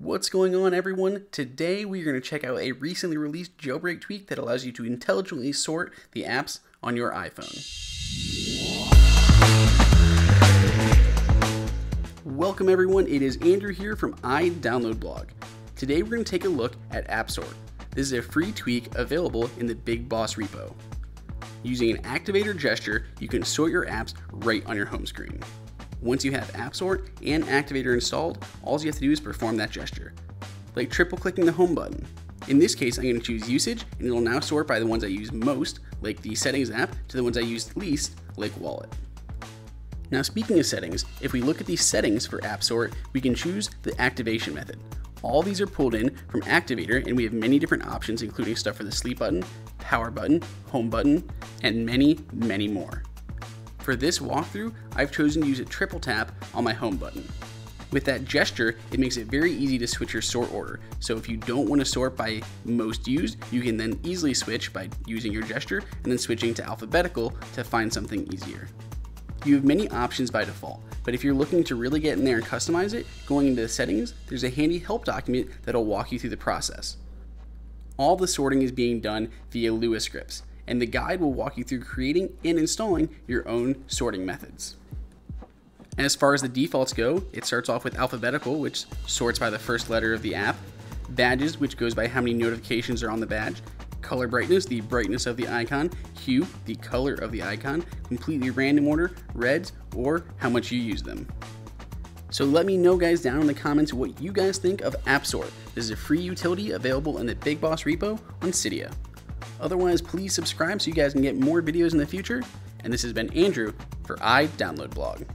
What's going on, everyone? Today we are going to check out a recently released jailbreak tweak that allows you to intelligently sort the apps on your iPhone. Welcome, everyone. It is Andrew here from iDownloadBlog. Today we're going to take a look at AppSort. This is a free tweak available in the BigBoss repo. Using an activator gesture, you can sort your apps right on your home screen. Once you have AppSort and Activator installed, all you have to do is perform that gesture, like triple clicking the home button. In this case, I'm going to choose usage, and it will now sort by the ones I use most, like the settings app, to the ones I use least, like wallet. Now speaking of settings, if we look at the settings for AppSort, we can choose the activation method. All these are pulled in from Activator and we have many different options including stuff for the sleep button, power button, home button, and many, many more. For this walkthrough, I've chosen to use a triple tap on my home button. With that gesture, it makes it very easy to switch your sort order. So if you don't want to sort by most used, you can then easily switch by using your gesture and then switching to alphabetical to find something easier. You have many options by default, but if you're looking to really get in there and customize it, going into the settings, there's a handy help document that'll walk you through the process. All the sorting is being done via Lua scripts, and the guide will walk you through creating and installing your own sorting methods. As far as the defaults go, it starts off with alphabetical, which sorts by the first letter of the app, badges, which goes by how many notifications are on the badge, color brightness, the brightness of the icon, hue, the color of the icon, completely random order, reds, or how much you use them. So let me know guys down in the comments what you guys think of AppSort. This is a free utility available in the BigBoss repo on Cydia. Otherwise, please subscribe so you guys can get more videos in the future. And this has been Andrew for iDownloadBlog.